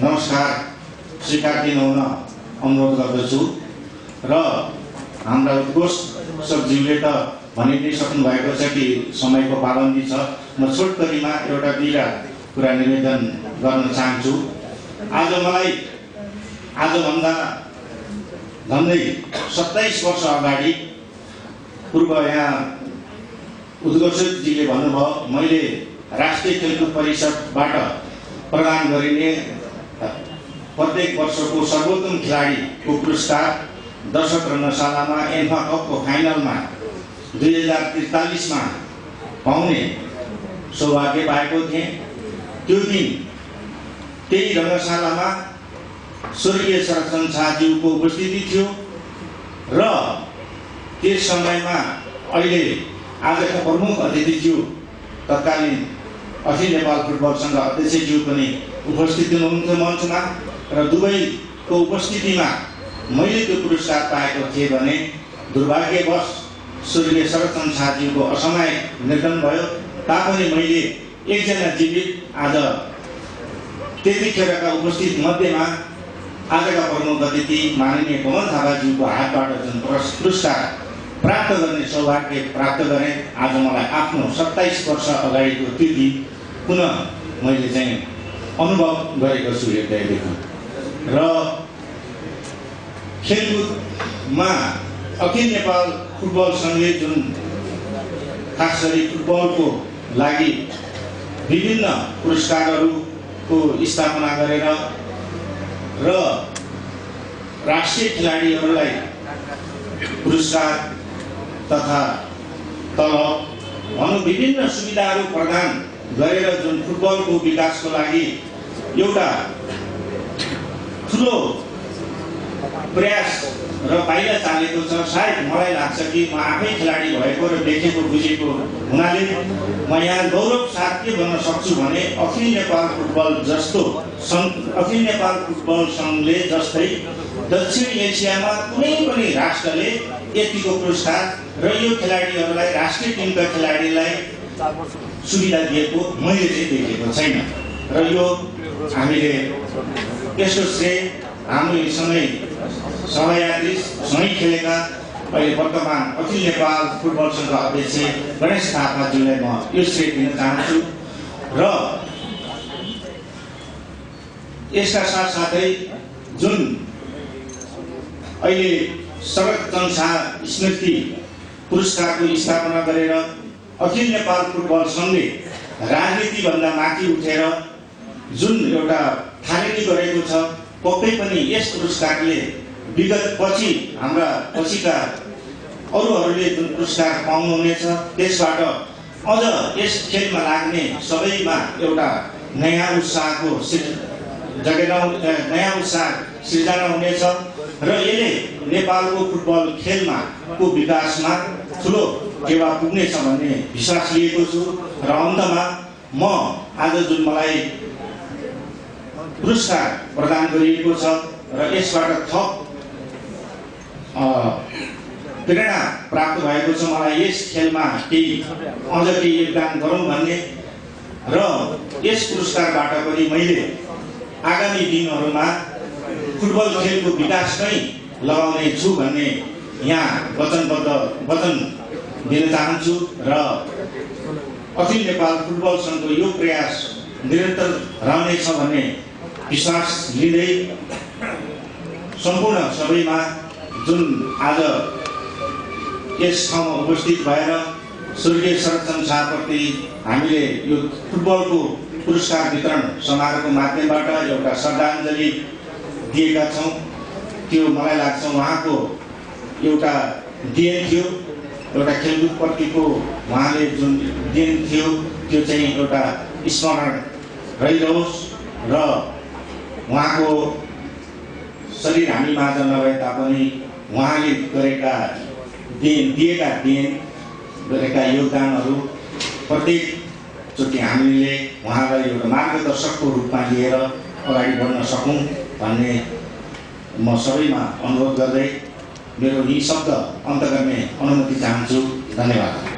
नमस्कार स्वीकार दिनुहुन अनुरोध गर्दछु। र हाम्रा उद्घोष सचिवले त भनि नै सक्नु भएको छ कि समयको पाबन्दी छ। म छोटकरीमा एउटा दुईवटा कुरा निवेदन गर्न चाहन्छु। आज मलाई आजभन्दा झन्डै सत्ताइस वर्ष अगाडि पूर्व यहाँ उद्घोषकजीले भन्नुभयो मैले राष्ट्रिय खेलकुद परिषदबाट प्रदान गरिने प्रत्येक वर्षको सर्वोत्तम खेलाडीको पुरस्कार दशक रङ्गशालामा एन्फा कपको फाइनलमा दुई हजार त्रिचालिसमा पाउने सौभाग्य पाएको थिएँ। त्यो दिन त्यही रङ्गशालामा स्वर्गीय संरक्षण शाहज्यूको उपस्थिति थियो र त्यस समयमा अहिले आजका प्रमुख अतिथिज्यू तत्कालीन अखिल नेपाल फुटबल सङ्घ अध्यक्षज्यू पनि उपस्थित हुनुहुन्थ्यो मञ्चमा। र दुवैको उपस्थितिमा मैले त्यो पुरस्कार पाएको थिएँ भने दुर्भाग्यवश स्वर्गीय शरदचन्द्र शाहज्यूको असमय निधन भयो। तापनि मैले एकजना जीवित आज त्यतिखेरका उपस्थित मध्येमा आजका प्रमुख अतिथि माननीय कमल थापाज्यूको हातबाट जुन पुरस्कार प्राप्त गर्ने सौभाग्य प्राप्त गरेँ आज मलाई आफ्नो सत्ताइस वर्ष अगाडिको दिन पुनः मैले चाहिँ अनुभव गरेको छु हृदयदेखि र खेलकुदमा अखिल नेपाल फुटबल सङ्घले जुन खास गरी फुटबलको लागि विभिन्न पुरस्कारहरूको स्थापना गरेर र राष्ट्रिय खेलाडीहरूलाई पुरस्कार तथा तलब भनौँ विभिन्न सुविधाहरू प्रदान गरेर जुन फुटबलको विकासको लागि एउटा ठुलो प्रयास र पाइला चालेको छ। सायद मलाई लाग्छ कि म आफै खेलाडी भएको र देखेको बुझेको हुनाले म यहाँ गौरव साथ के भन्न सक्छु भने अखिल नेपाल फुटबल जस्तो सङ्घ अखिल नेपाल फुटबल सङ्घले जस्तै दक्षिण एसियामा कुनै पनि राष्ट्रले यतिको पुरस्कार र यो खेलाडीहरूलाई राष्ट्रिय टिमका खेलाडीलाई सुविधा दिएको मैले चाहिँ देखेको छैन। र यो हामीले यसको श्रेय हामीसँगै सहयात्री सँगै खेलेका अहिले वर्तमान अखिल नेपाल फुटबल सङ्घ अध्यक्ष गणेश थापाज्यूलाई म यो श्रेय दिन चाहन्छु र यसका साथसाथै जुन अहिले शरद शाह स्मृति पुरस्कारको स्थापना गरेर अखिल नेपाल फुटबल सङ्घले राजनीतिभन्दा माथि उठेर जुन एउटा थालनी गरेको छ पक्कै पनि यस पुरस्कारले विगत पछि हाम्रा पछिका अरूहरूले जुन पुरस्कार पाउनुहुनेछ त्यसबाट अझ यस खेलमा लाग्ने सबैमा एउटा नयाँ उत्साहको जगेरा नयाँ उत्साह सिर्जना हुनेछ र यसले नेपालको फुटबल खेलमा को विकासमा ठुलो टेवा पुग्नेछ भन्ने विश्वास लिएको छु र अन्तमा म आज जुन मलाई पुरस्कार प्रदान गरिएको छ र यसबाट थप प्रेरणा प्राप्त भएको छ। मलाई यस खेलमा केही अझ केही योगदान गरौँ भन्ने र यस पुरस्कारबाट पनि मैले आगामी दिनहरूमा फुटबल खेलको विकासमै लगाउने छु भन्ने यहाँ वचनबद्ध वचन दिन चाहन्छु र अखिल नेपाल फुटबल सङ्घको यो प्रयास निरन्तर रहनेछ भन्ने विश्वास लिँदै सम्पूर्ण सबैमा जुन आज यस ठाउँमा उपस्थित भएर स्वर्गीय संरक्षण शाहप्रति हामीले यो फुटबलको पुरस्कार वितरण समारोहको माध्यमबाट एउटा श्रद्धाञ्जली दिएका छौँ। त्यो मलाई लाग्छ उहाँको एउटा देन थियो एउटा खेलकुदप्रतिको उहाँले जुन देन थियो त्यो चाहिँ एउटा स्मरण रहिरहोस् र उहाँको शरीर हामी माझ नभए तापनि उहाँले गरेका देन दिएका देन गरेका योगदानहरू प्रत्येकचोटि हामीले उहाँलाई एउटा मार्गदर्शकको रूपमा लिएर अगाडि बढ्न सकौँ भन्ने म सबैमा अनुरोध गर्दै मेरो यी शब्द अन्त गर्ने अनुमति चाहन्छु। धन्यवाद।